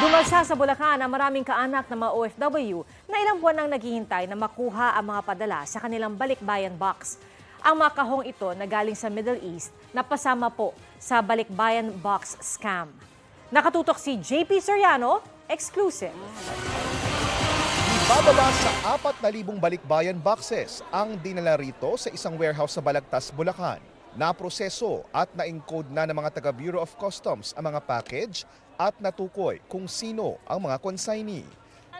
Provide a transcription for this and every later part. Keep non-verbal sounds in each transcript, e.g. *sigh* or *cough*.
Dumagsa sa Bulacan ang maraming kaanak na mga OFW na ilang buwan nang naghihintay na makuha ang mga padala sa kanilang balikbayan box. Ang mga kahong ito na galing sa Middle East na pasama po sa balikbayan box scam. Nakatutok si JP Soriano, exclusive. Ibababa sa 4,000 balikbayan boxes ang dinala rito sa isang warehouse sa Balagtas, Bulacan. Naproseso at na-encode na ng mga taga Bureau of Customs ang mga package at natukoy kung sino ang mga consignee.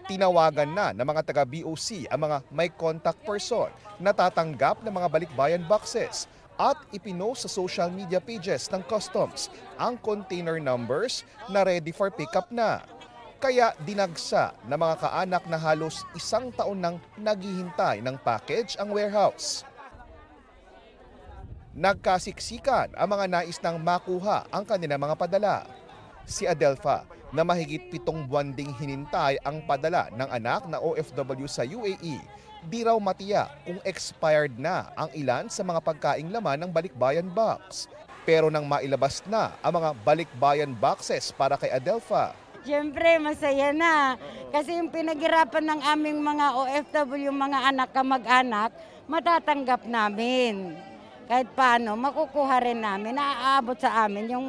Tinawagan na ng mga taga BOC ang mga may contact person na tatanggap ng mga balikbayan boxes at ipinost sa social media pages ng customs ang container numbers na ready for pickup na. Kaya dinagsa ng mga kaanak na halos isang taon nang naghihintay ng package ang warehouse. Nagkasiksikan ang mga nais nang makuha ang kanilang mga padala. Si Adelfa na mahigit pitong buwan ding hinintay ang padala ng anak na OFW sa UAE, di raw matiya kung expired na ang ilan sa mga pagkaing laman ng balikbayan box. Pero nang mailabas na ang mga balikbayan boxes para kay Adelfa, Siyempre, masaya na. Kasi yung pinaghirapan ng aming mga OFW, mga anak kamag-anak, matatanggap namin. Kahit paano, makukuha rin namin, naaabot sa amin yung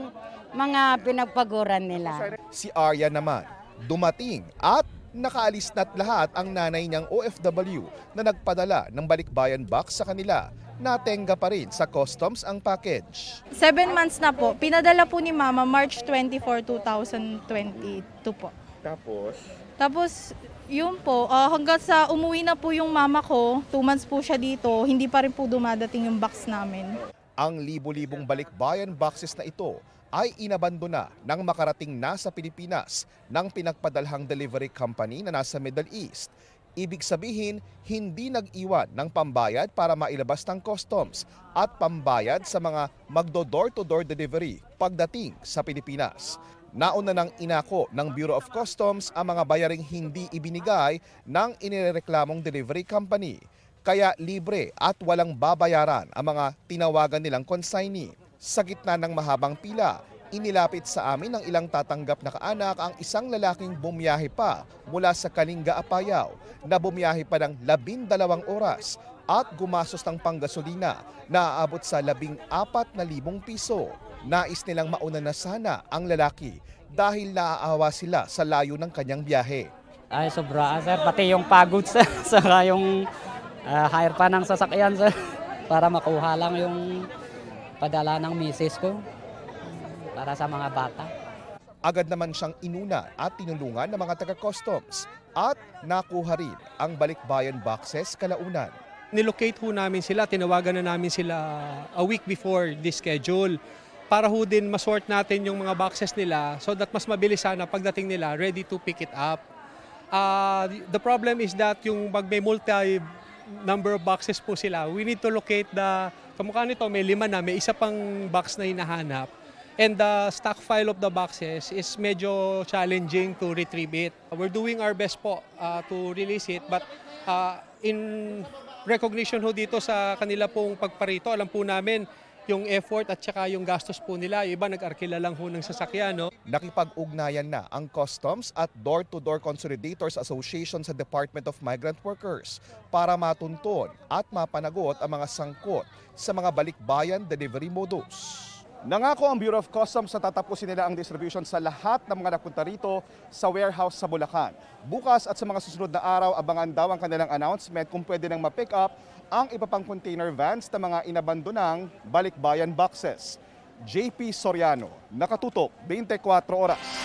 mga pinagpaguran nila. Si Arya naman, dumating at nakaalis na't lahat ang nanay niyang OFW na nagpadala ng balikbayan box sa kanila. Natenga pa rin sa customs ang package. Seven months na po. Pinadala po ni Mama March 24, 2022 po. Tapos? Tapos, yun po, ah, hanggang sa umuwi na po yung mama ko, two months po siya dito, hindi pa rin po dumadating yung box namin. Ang libo-libong balikbayan boxes na ito ay inabandona nang makarating na sa Pilipinas ng pinagpadalhang delivery company na nasa Middle East. Ibig sabihin, hindi nag-iwan ng pambayad para mailabas ng customs at pambayad sa mga magdo-door-to-door delivery pagdating sa Pilipinas. Nauna nang inako ng Bureau of Customs ang mga bayaring hindi ibinigay ng inireklamong delivery company. Kaya libre at walang babayaran ang mga tinawagan nilang consignee. Sa gitna ng mahabang pila, inilapit sa amin ng ilang tatanggap na kaanak ang isang lalaking bumiyahe pa mula sa Kalinga, Apayao na bumiyahe pa ng labindalawang oras at gumastos ng panggasolina na aabot sa labing apat na libong piso. Nais nilang mauna na sana ang lalaki dahil naaawa sila sa layo ng kanyang biyahe. Ay, sobra, sir. Pati yung pagod, sir. *laughs* Saka yung ah, hire pa ng sasakyan, sir. *laughs* Para makuha lang yung padala ng misis ko. Para sa mga bata. Agad naman siyang inuna at tinulungan ng mga taga-customs at nakuha rin ang balikbayan boxes kalaunan. nilocate ho namin sila, tinawagan na namin sila a week before this schedule para ho din masort natin yung mga boxes nila so that mas mabilis sana pagdating nila ready to pick it up. Uh, the problem is that yung pag may multi number of boxes po sila, we need to locate the, kamukha nito may lima na, may isa pang box na hinahanap. And the stock file of the boxes is medyo challenging to retrieve it. We're doing our best po uh, to release it but uh, in recognition ho dito sa kanila pong pagparito, alam po namin yung effort at saka yung gastos po nila. Yung iba nag-arkila lang ho ng sasakyan. No? Nakipag-ugnayan na ang Customs at Door-to-Door Consolidators Association sa Department of Migrant Workers para matunton at mapanagot ang mga sangkot sa mga balikbayan delivery modus. Nangako ang Bureau of Customs na tatapusin nila ang distribution sa lahat ng mga napunta rito sa warehouse sa Bulacan. Bukas at sa mga susunod na araw, abangan daw ang kanilang announcement kung pwede nang ma-pick up ang iba pang container vans na mga inabandonang balikbayan boxes. JP Soriano, nakatutok 24 oras.